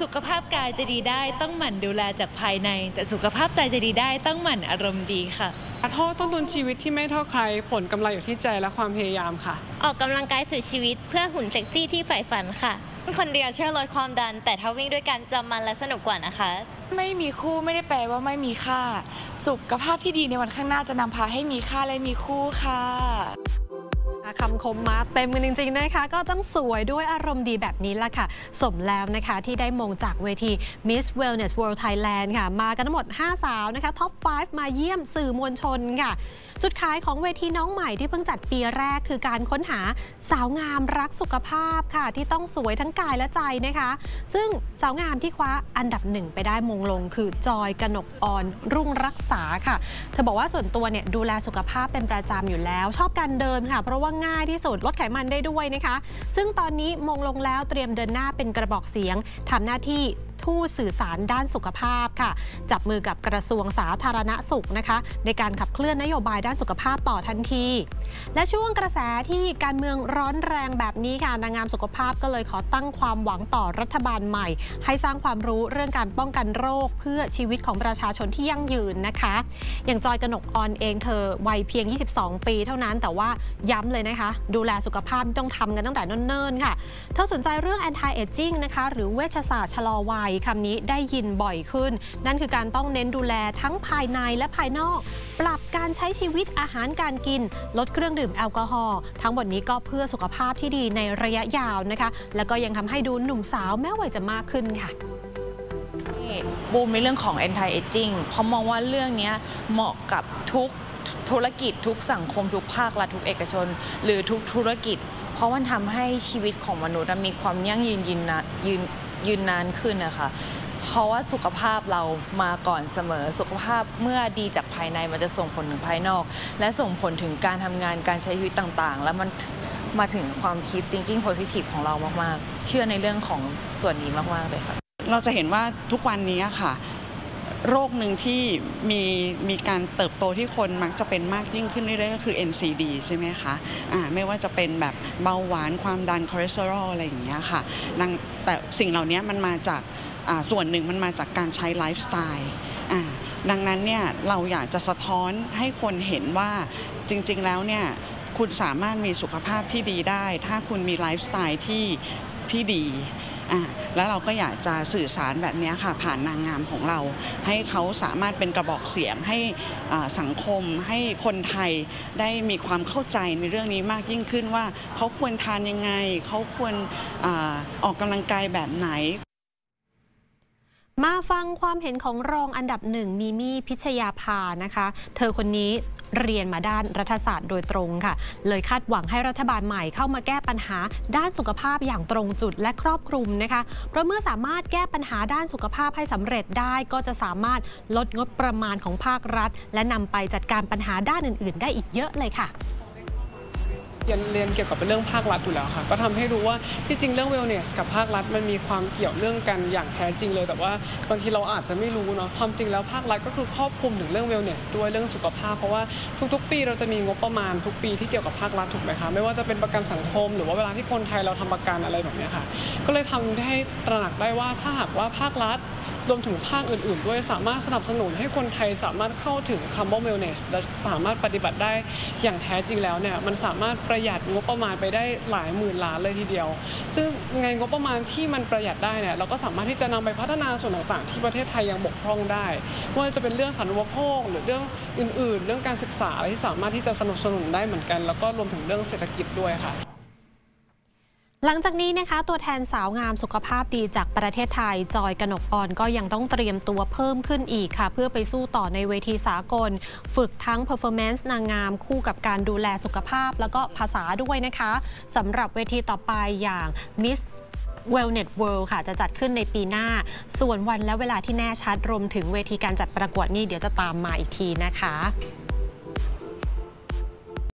สุขภาพกายจะดีได้ต้องหมั่นดูแลจากภายใน แต่สุขภาพใจจะดีได้ต้องหมั่นอารมณ์ดีค่ะโทษต้นทุนชีวิตที่ไม่เท่าใคร ผลกำไรอยู่ที่ใจและความพยายามค่ะ ออกกำลังกายสู่ชีวิตเพื่อหุ่นเซ็กซี่ที่ใฝ่ฝันค่ะคนเดียวช่วยลดความดัน แต่ถ้าวิ่งด้วยกันจะมันและสนุกกว่านะคะ ไม่มีคู่ไม่ได้แปลว่าไม่มีค่า สุขภาพที่ดีในวันข้างหน้าจะนำพาให้มีค่าและมีคู่ค่ะ คำคมมาเต็มกันจริง ๆนะคะ ก็ต้องสวยด้วยอารมณ์ดีแบบนี้ละค่ะ สมแล้วนะคะที่ได้มงจากเวที Miss Wellness World Thailand ค่ะ มากันทั้งหมด 5 สาวนะคะท็อป 5 มาเยี่ยมสื่อมวลชนค่ะ จุดขายของเวทีน้องใหม่ที่เพิ่งจัดปีแรกคือการค้นหาสาวงามรักสุขภาพค่ะ ที่ต้องสวยทั้งกายและใจนะคะ ซึ่งสาวงามที่คว้าอันดับหนึ่งไปได้มงลงคือจอยกนกออนรุ่งรักษาค่ะ เธอบอกว่าส่วนตัวเนี่ยดูแลสุขภาพเป็นประจำอยู่แล้ว ชอบการเดินค่ะ เพราะว่าง่ายที่สุดลดไขมันได้ด้วยนะคะ ซึ่งตอนนี้มงลงแล้วเตรียมเดินหน้าเป็นกระบอกเสียงทำหน้าที่ ทูตสื่อสารด้านสุขภาพค่ะ จับมือกับกระทรวงสาธารณสุขนะคะ ในการขับเคลื่อนนโยบายด้านสุขภาพต่อทันที และช่วงกระแสที่การเมืองร้อนแรงแบบนี้ค่ะนางงามสุขภาพก็เลยขอตั้งความหวังต่อรัฐบาลใหม่ ให้สร้างความรู้เรื่องการป้องกันโรคเพื่อชีวิตของประชาชนที่ยั่งยืนนะคะ อย่างจอยกนกออนเองเธอวัยเพียง 22 ปีเท่านั้นแต่ว่าย้ำเลยนะคะ ดูแลสุขภาพต้องทำกันตั้งแต่เนิ่นๆค่ะ เธอสนใจเรื่อง anti aging นะคะ หรือเวชศาสตร์ชะลอวัยคำนี้ได้ยินบ่อยขึ้น นั่นคือการต้องเน้นดูแลทั้งภายในและภายนอก ปรับการใช้ชีวิตอาหารการกิน ลดเครื่องดื่มแอลกอฮอล์ทั้งหมดนี้ก็เพื่อสุขภาพที่ดีในระยะยาวนะคะ แล้วก็ยังทำให้ดูหนุ่มสาวแม้วัยจะมากขึ้นค่ะบูมในเรื่องของ anti aging เพราะมองว่าเรื่องนี้เหมาะกับทุกธุรกิจทุกสังคมทุกภาครัฐทุกเอกชน หรือทุกธุรกิจ เพราะมันทำให้ชีวิตของมนุษย์มีความยั่งยืนยืนนานยืน ยืนนานขึ้นนะคะเพราะว่าสุขภาพเรามาก่อนเสมอ สุขภาพเมื่อดีจากภายในมันจะส่งผลถึงภายนอก และส่งผลถึงการทำงานการใช้ชีวิตต่างๆ แล้วมันมาถึงความคิด thinking positive ของเรามากๆ เชื่อในเรื่องของส่วนนี้มากๆเลยค่ะเราจะเห็นว่าทุกวันนี้ค่ะ โรคหนึ่งที่มีมีการเติบโตที่คนมักจะเป็นมากยิ่งขึ้นเรื่อยๆก็คือ NCD ใช่ไหมคะะไม่ว่าจะเป็นแบบเบาหวานความดันคอเลสเตอรอลอะไรอย่างเงี้ยค่ะดังแต่สิ่งเหล่านี้มันมาจากส่วนหนึ่งมันมาจากการใช้ไลฟ์สไตล์ดังนั้นเนี่ยเราอยากจะสะท้อนให้คนเห็นว่าจริง ๆ แล้วเนี่ยคุณสามารถมีสุขภาพที่ดีได้ ถ้าคุณมีไลฟ์สไตล์ที่ที่ดี แล้วเราก็อยากจะสื่อสารแบบนี้ค่ะผ่านนางงามของเรา ให้เขาสามารถเป็นกระบอกเสียงให้สังคมให้คนไทยได้มีความเข้าใจในเรื่องนี้มากยิ่งขึ้นว่าเขาควรทานยังไง เขาควรอออกกำลังกายแบบไหน มาฟังความเห็นของรองอันดับหนึ่งมีมี่พิชยาภานะคะ เธอคนนี้เรียนมาด้านรัฐศาสตร์โดยตรงค่ะ เลยคาดหวังให้รัฐบาลใหม่เข้ามาแก้ปัญหาด้านสุขภาพอย่างตรงจุดและครอบคลุมนะคะ เพราะเมื่อสามารถแก้ปัญหาด้านสุขภาพให้สำเร็จได้ ก็จะสามารถลดงบประมาณของภาครัฐ และนำไปจัดการปัญหาด้านอื่น ๆ ได้อีกเยอะเลยค่ะ เรียนเรียนเกี่ยวกับเป็นเรื่องภาครัฐอยู่แล้วค่ะ ก็ทำให้รู้ว่าที่จริงเรื่องเวลเนสกับภาครัฐมันมีความเกี่ยวเรื่องกันอย่างแท้จริงเลย แต่ว่าบางทีเราอาจจะไม่รู้เนาะความจริงแล้วภาครัฐก็คือครอบคลุมถึงเรื่องเวลเนสด้วยเรื่องสุขภาพ เพราะว่าทุกๆ ปีเราจะมีงบประมาณทุกปีที่เกี่ยวกับภาครัฐถูกไหมคะไม่ว่าจะเป็นประกันสังคม หรือว่าเวลาที่คนไทยเราทำประกันอะไรแบบนี้ค่ะ ก็เลยทำให้ตระหนักได้ว่าถ้าหากว่าภาครัฐ รวมถึงภาคอื่น ๆ ด้วยสามารถสนับสนุนให้คนไทยสามารถเข้าถึงคำว่า wellness และสามารถปฏิบัติได้อย่างแท้จริงแล้วเนี่ยมันสามารถประหยัดงบประมาณไปได้หลายหมื่นล้านเลยทีเดียว ซึ่งไงงบประมาณที่มันประหยัดได้เนี่ยเราก็สามารถที่จะนำไปพัฒนาส่วนต่าง ๆ ที่ประเทศไทยยังบกพร่องได้ว่าจะเป็นเรื่องสาธารณูปโภค หรือเรื่องอื่น ๆ เรื่องการศึกษาอะไรที่สามารถที่จะสนับสนุนได้เหมือนกัน แล้วก็รวมถึงเรื่องเศรษฐกิจด้วยค่ะ หลังจากนี้นะคะตัวแทนสาวงามสุขภาพดีจากประเทศไทย จอยกนกอ่อนก็ยังต้องเตรียมตัวเพิ่มขึ้นอีกค่ะ เพื่อไปสู้ต่อในเวทีสากล ฝึกทั้ง performance นางงามคู่กับการดูแลสุขภาพ แล้วก็ภาษาด้วยนะคะสำหรับเวทีต่อไปอย่าง Miss Wellness World ค่ะ จะจัดขึ้นในปีหน้า ส่วนวันและเวลาที่แน่ชัดรวมถึงเวทีการจัดประกวดนี่เดี๋ยวจะตามมาอีกทีนะคะ